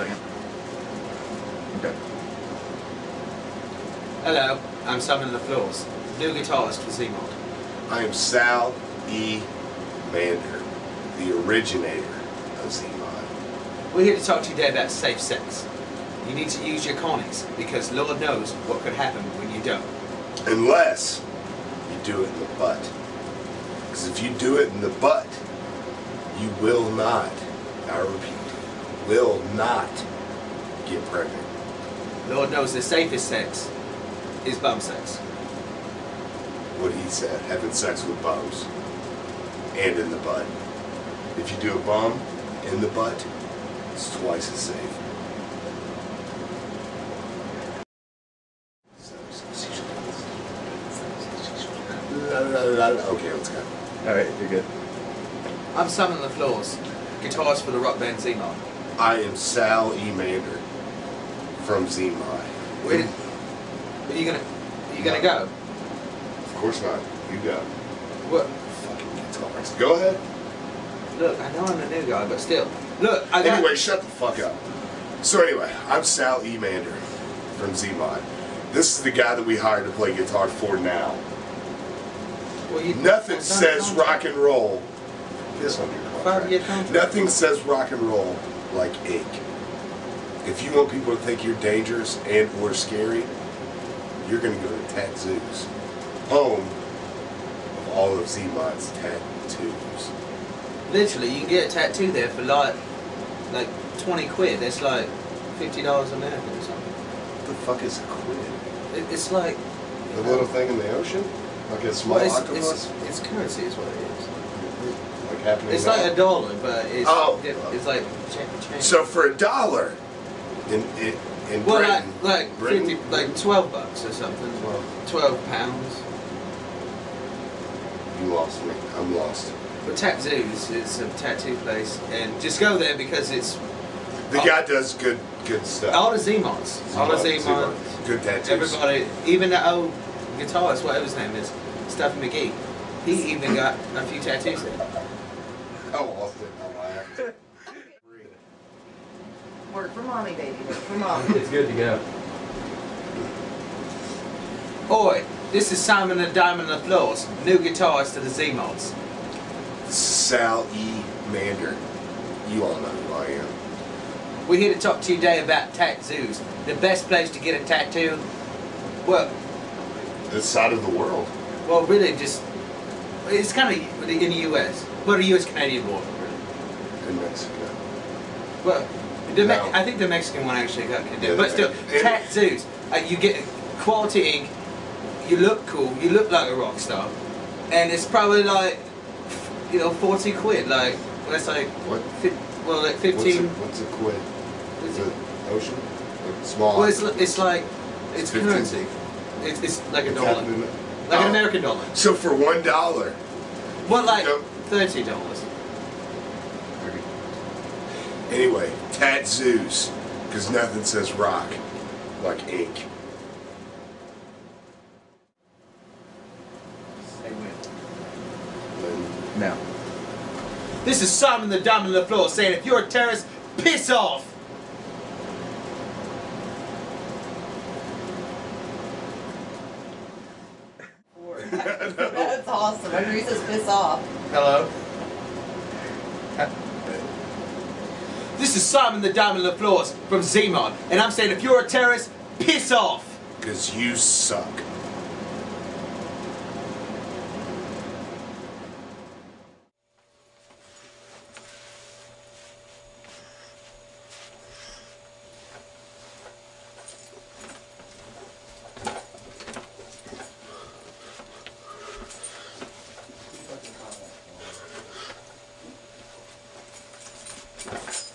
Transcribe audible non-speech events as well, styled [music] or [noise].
second. Okay. Hello, I'm Simon LaFleurs, new guitarist for Zmod. I am Sal E. Mander, the originator of Zmod. We're here to talk to you today about safe sex. You need to use your conics because Lord knows what could happen when you don't. Unless you do it in the butt. Because if you do it in the butt, you will not, I repeat, will not get pregnant. Lord knows the safest sex is bum sex. What he said, having sex with bums and in the butt. If you do a bum in the butt, it's twice as safe. Okay, let's go. Alright, you're good. I'm Sam the Floors, guitarist for the rock band Zmod. I am Sal E. Mander from. Where did, are you gonna, are you gonna go? Of course not. You go. What? Fucking guitarist. Go ahead. Look, I know I'm a new guy, but still. Look, I got. Anyway, shut the fuck up. So anyway, I'm Sal E. Mander from Zmod. This is the guy that we hired to play guitar for now. well, you, Nothing I've done a says rock and roll. This on your contract. Nothing says rock and roll like ink. If you want people to think you're dangerous and or scary, you're gonna go to Tattoos, home of all of Zmod's tattoos. Literally, you can get a tattoo there for like, like 20 quid. That's like $50 American or something. What the fuck is a quid? It, it's like, The little thing in the ocean? Like a small well, it's, octopus? it's, it's currency is what it is. Like happening It's now? like a dollar, but it's, Oh. it's like cha- change. So for a dollar in in, in well, Britain, like, like, Britain? 50, like 12 bucks or something. Well, 12 pounds. you lost me. I'm lost. But Tattoos is a tattoo place, and just go there because it's The guy does good good stuff. all the Z-Mods. All the Zmod, Good tattoos. Everybody, even the old guitarist, whatever his name is, Stuffy McGee, he even got a few tattoos there. Oh, Austin, I laughed. Work for mommy, baby. Work for [laughs] mommy. It's good to go. Oi, this is Simon the Diamond LaFleurs, new guitarist to the Z-Mods. This is Sal E. Mander. You all know who I am. We're here to talk to you today about tattoos. The best place to get a tattoo, well, This side of the world. well, really just, it's kind of in the U.S. Well, the U.S.-Canadian border, in Mexico. Well, the Me- No. I think the Mexican one actually got Yeah, condemned. But still, it- tattoos. Uh, you get quality ink. You look cool. You look like a rock star, and it's probably like, you know, forty quid. Like that's like, What? fi- well, like What's a, fifteen. what's a quid? Is it? ocean? Like small. Well, it's, it's like it's 15. currency. It's, it's like a It's dollar, like Oh. an American dollar. So for one dollar. Well, like Yep. Thirty dollars. Anyway, tattoos, because nothing says rock like ink. And No. This is Simon the Diamond Floor saying, if you're a terrorist, piss off. [laughs] [laughs] That's awesome. Whenever he says piss off. Hello. Uh, this is Simon the Diamond LaFleurs from Zmod, and I'm saying if you're a terrorist, piss off. Because you suck. Thanks.